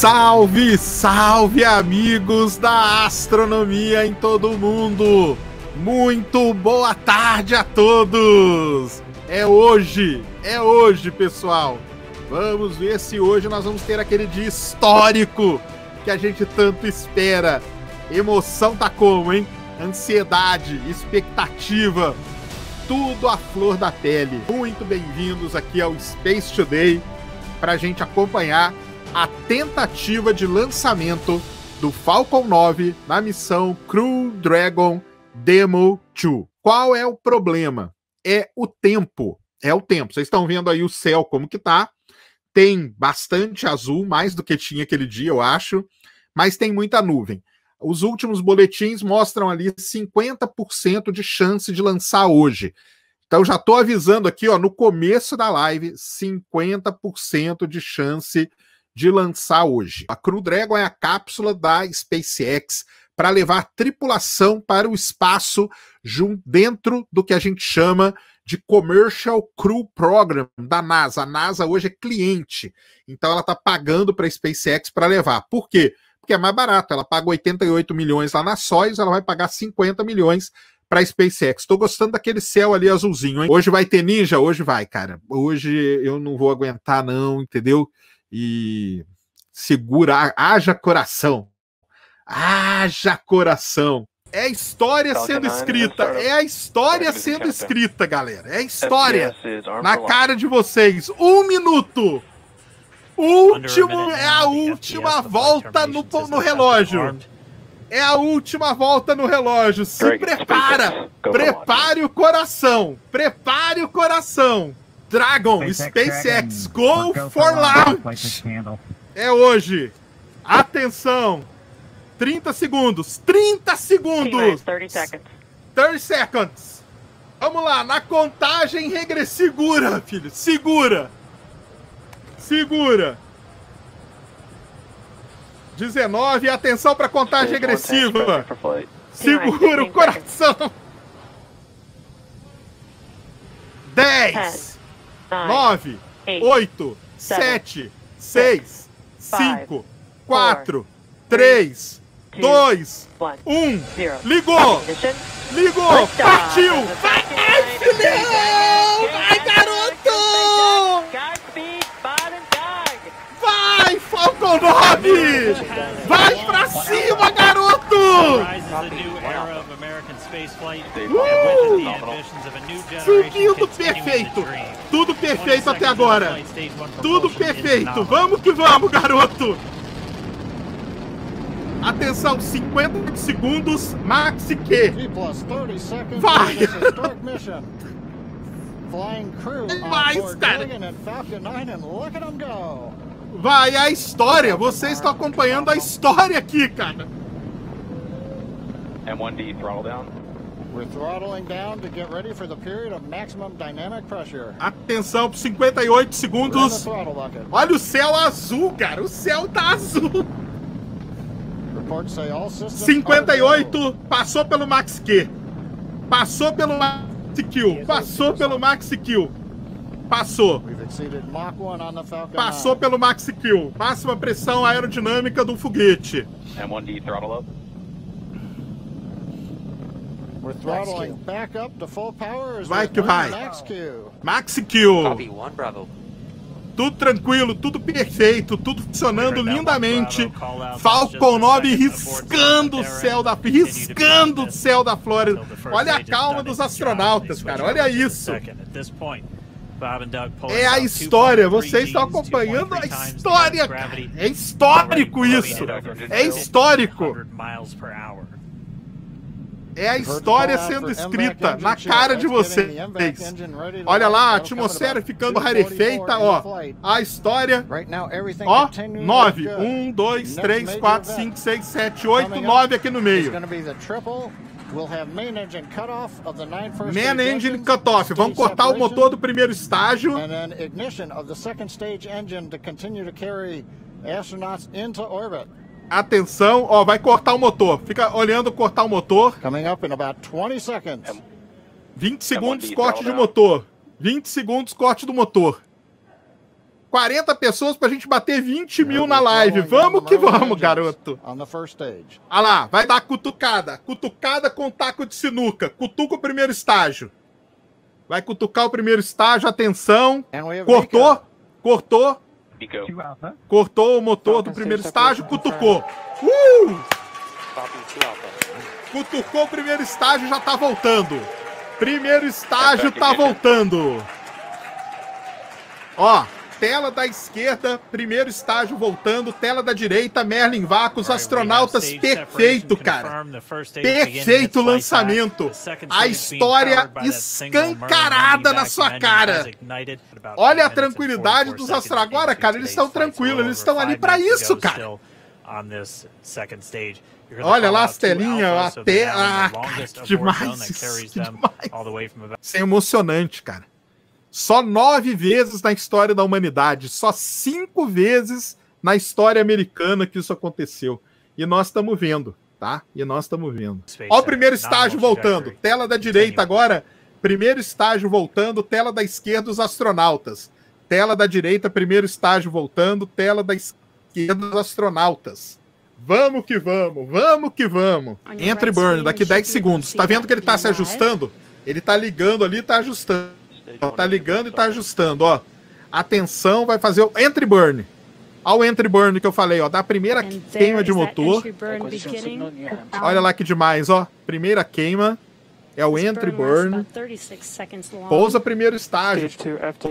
Salve, salve amigos da astronomia em todo o mundo! Muito boa tarde a todos! É hoje, é hoje, pessoal! Vamos ver se hoje nós vamos ter aquele dia histórico que a gente tanto espera. Emoção tá como, hein? Ansiedade, expectativa, tudo à flor da pele. Muito bem-vindos aqui ao Space Today para a gente acompanhar a tentativa de lançamento do Falcon 9 na missão Crew Dragon Demo 2. Qual é o problema? É o tempo. É o tempo. Vocês estão vendo aí o céu como que tá. Tem bastante azul, mais do que tinha aquele dia, eu acho, mas tem muita nuvem. Os últimos boletins mostram ali 50% de chance de lançar hoje. Então já estou avisando aqui, ó, no começo da live, 50% de chance de lançar hoje. A Crew Dragon é a cápsula da SpaceX para levar tripulação para o espaço dentro do que a gente chama de Commercial Crew Program da NASA. A NASA hoje é cliente, então ela está pagando para a SpaceX para levar. Por quê? Porque é mais barato. Ela paga 88 milhões lá na Soyuz, ela vai pagar 50 milhões para a SpaceX. Estou gostando daquele céu ali azulzinho, hein? Hoje vai ter ninja? Hoje vai, cara. Hoje eu não vou aguentar, não, entendeu? E segura, haja coração. Haja coração. É a história sendo escrita. É a história sendo escrita, galera. É a história na cara de vocês. Um minuto. Último é a última volta no, no relógio. É a última volta no relógio. Se prepara. Prepare o coração. Prepare o coração. Dragon, SpaceX, go for launch! É hoje. Atenção! 30 segundos. 30 segundos! 30 seconds. 30 seconds. Vamos lá, na contagem regressiva. Segura, filho. Segura. Segura. 19. Atenção para contagem regressiva. Segura o coração. 10 nove, oito, sete, seis, cinco, quatro, três, dois, um. Ligou! Ligou! Partiu! Vai, filhão! Vai, garoto! Vai, Falcon 9! Vai pra cima, garoto! Uh! Tudo perfeito! Tudo perfeito até agora! Tudo perfeito! Vamos que vamos, garoto! Atenção, 50 segundos, Max Q. Vai! Mais, cara! Vai, a história! Você está acompanhando a história aqui, cara! M1D throttle down. We're throttling down to get ready for the period of maximum dynamic pressure. Atenção por 58 segundos. Olha o céu azul, cara. O céu tá azul. 58, passou pelo Max Q. Passou pelo Max Q. Passou pelo Max Q. Passou. Passou pelo Max Q. Máxima pressão aerodinâmica do foguete. M1D throttle up. Vai que vai. Max Kill. Tudo tranquilo, tudo perfeito, tudo funcionando lindamente. Falcon 9 riscando o céu da riscando o céu da Flórida. Olha a calma dos astronautas, cara. Olha isso. É a história, vocês estão acompanhando a história, cara. É histórico isso. É histórico. É a história sendo escrita na cara de vocês. Olha lá, a atmosfera ficando rarefeita, ó. A história. Ó, nove. Um, dois, três, quatro, cinco, seis, sete, oito, nove aqui no meio. Main Engine Cutoff. Vamos cortar o motor do primeiro estágio. Atenção, ó, vai cortar o motor. Fica olhando cortar o motor. Coming up in about 20 seconds. 20 segundos corte de motor. 20 segundos corte do motor. 40 pessoas pra gente bater 20 mil na live. Vamos que vamos, garoto. Olha lá, vai dar cutucada. Cutucada com taco de sinuca. Cutuca o primeiro estágio. Vai cutucar o primeiro estágio, atenção. Cortou, cortou. Cortou o motor do primeiro estágio, cutucou. Uh! Cutucou o primeiro estágio, já tá voltando. Primeiro estágio tá voltando. Ó, tela da esquerda, primeiro estágio voltando, tela da direita, Merlin Vacos, astronautas, perfeito, cara. Perfeito lançamento. A história escancarada na sua cara. Olha a tranquilidade dos astronautas. Agora, cara, eles estão tranquilos, eles estão ali para isso, cara. Olha lá as telinhas, até. Ah, cara, demais, demais. Isso é emocionante, cara. Só nove vezes na história da humanidade, só cinco vezes na história americana que isso aconteceu. E nós estamos vendo, tá? E nós estamos vendo. Olha o primeiro estágio voltando. Tela da direita agora. Primeiro estágio voltando. Tela da esquerda, os astronautas. Tela da direita, primeiro estágio voltando. Tela da esquerda, os astronautas. Vamos que vamos, vamos que vamos. Entre burn, daqui 10 segundos. Tá vendo que ele tá se ajustando? Ele tá ligando ali e tá ajustando. Tá ligando e tá ajustando, ó. Atenção, vai fazer o entry burn. Olha o entry burn que eu falei, ó. Da primeira queima de motor. Olha lá que demais, ó. Primeira queima. É o entry burn. Pousa primeiro estágio.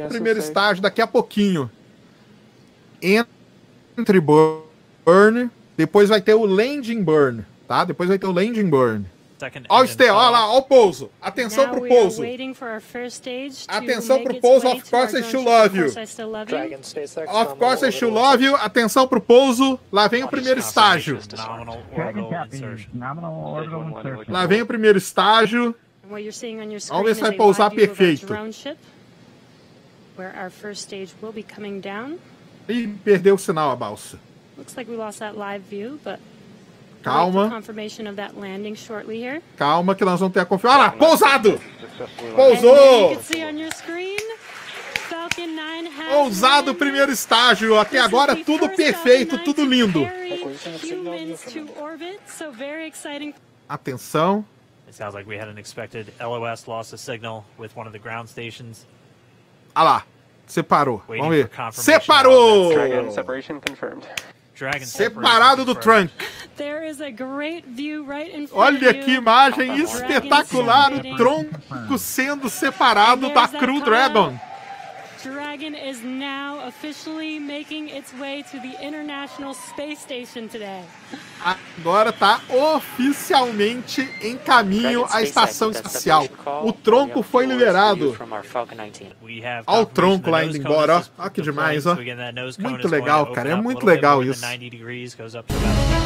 Primeiro estágio daqui a pouquinho. Entry burn. Depois vai ter o landing burn, tá? Depois vai ter o landing burn. Olha o Esteu, olha lá, olha o pouso. Atenção pro pouso. Atenção pro pouso, of course I still love you. Of course I still love you. Atenção pro pouso. Lá vem o primeiro estágio. Lá vem o primeiro estágio. Vamos ver se vai pousar perfeito. Ih, perdeu o sinal a balsa. Looks like we lost that live view, but Calma. Calma que nós vamos ter a confirmação. Olha lá, pousado! Pousou! Pousado o primeiro estágio. Até agora tudo perfeito, tudo lindo. Atenção. It sounds like we had an expected LOS lost a signal with one of the ground stations. Ah lá, separou. Vamos ver. Separou! Dragon separation confirmed. Separado do trunk. Olha que imagem espetacular, o tronco sendo separado da Crew Dragon. Dragon is now officially making its way to the International Space Station today. Agora está oficialmente em caminho à estação espacial. O tronco foi liberado. Olha o tronco lá indo embora, ó. Olha que demais, ó. Muito legal, cara. É muito legal isso.